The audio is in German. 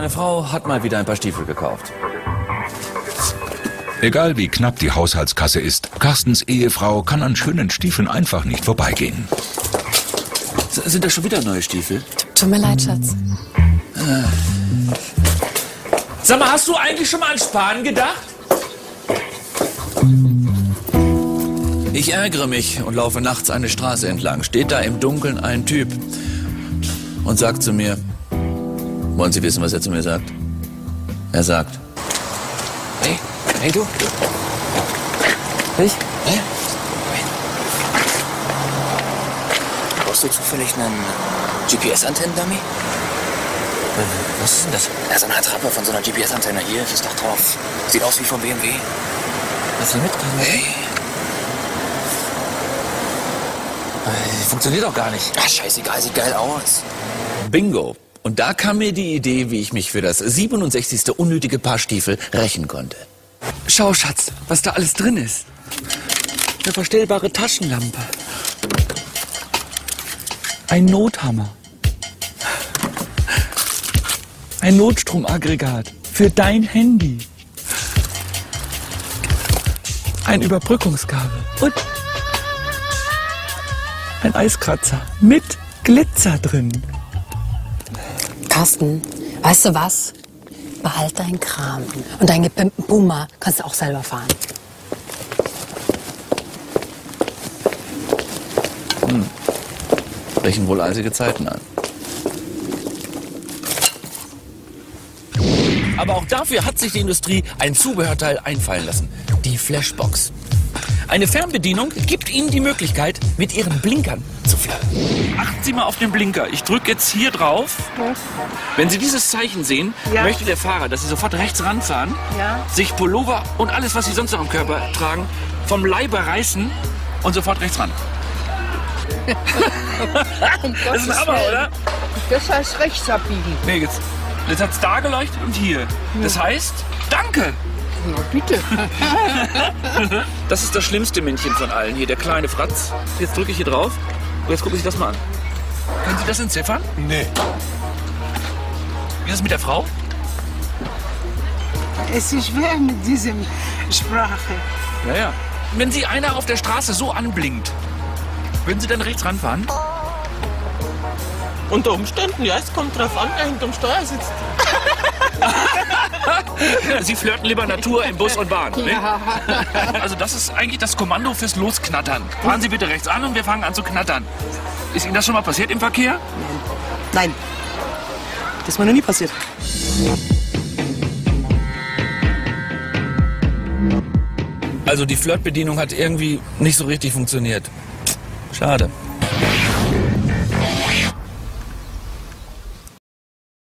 Meine Frau hat mal wieder ein paar Stiefel gekauft. Egal wie knapp die Haushaltskasse ist, Carstens Ehefrau kann an schönen Stiefeln einfach nicht vorbeigehen. S sind das schon wieder neue Stiefel? Tut mir leid, Schatz. Sag mal, hast du eigentlich schon mal an Sparen gedacht? Ich ärgere mich und laufe nachts eine Straße entlang. Steht da im Dunkeln ein Typ und sagt zu mir, wollen Sie wissen, was er zu mir sagt? Er sagt, hey, hey du, Ich? hey, Brauchst du zufällig einen GPS-Antennen-Dummy? was ist denn das? Ja, so eine Attrappe von so einer GPS-Antenne. Hier ist das Dach drauf. Sieht aus wie vom BMW. Was Sie mitkriegen? Hey. Äh, Funktioniert doch gar nicht. Ach, scheißegal, sieht geil aus. Bingo. Und da kam mir die Idee, wie ich mich für das 67. unnötige Paar Stiefel rächen konnte. Schau, Schatz, was da alles drin ist. Eine verstellbare Taschenlampe. Ein Nothammer. Ein Notstromaggregat für dein Handy. Ein Überbrückungskabel. Und ein Eiskratzer mit Glitzer drin. Carsten, weißt du was? Behalt deinen Kram. Und deinen gepimpten Puma kannst du auch selber fahren. Brechen wohl eisige Zeiten an. Aber auch dafür hat sich die Industrie ein Zubehörteil einfallen lassen. Die Flashbox. Eine Fernbedienung gibt Ihnen die Möglichkeit, mit Ihren Blinkern zu flirten. Achten Sie mal auf den Blinker. Ich drücke jetzt hier drauf. Wenn Sie dieses Zeichen sehen, Ja. möchte der Fahrer, dass Sie sofort rechts ranfahren, Ja. sich Pullover und alles, was Sie sonst noch am Körper tragen, vom Leibe reißen und sofort rechts ran. das ist ein Hammer, oder? Das heißt rechts abbiegen. Nee, jetzt, jetzt hat es da geleuchtet und hier. Das heißt, danke. Na bitte. Das ist das schlimmste Männchen von allen hier, der kleine Fratz. Jetzt drücke ich hier drauf und jetzt gucken Sie sich das mal an. Können Sie das entziffern? Nee. Wie ist es mit der Frau? Es ist schwer mit diesem Sprache. Ja, ja. Wenn Sie einer auf der Straße so anblinkt, würden Sie dann rechts ranfahren? Unter Umständen, ja, es kommt drauf an, wer hinterm Steuer sitzt. Sie flirten lieber Natur in Bus und Bahn. Ne? Also das ist eigentlich das Kommando fürs Losknattern. Fahren Sie bitte rechts an und wir fangen an zu knattern. Ist Ihnen das schon mal passiert im Verkehr? Nein. Das ist mir noch nie passiert. Also die Flirtbedienung hat irgendwie nicht so richtig funktioniert. Schade.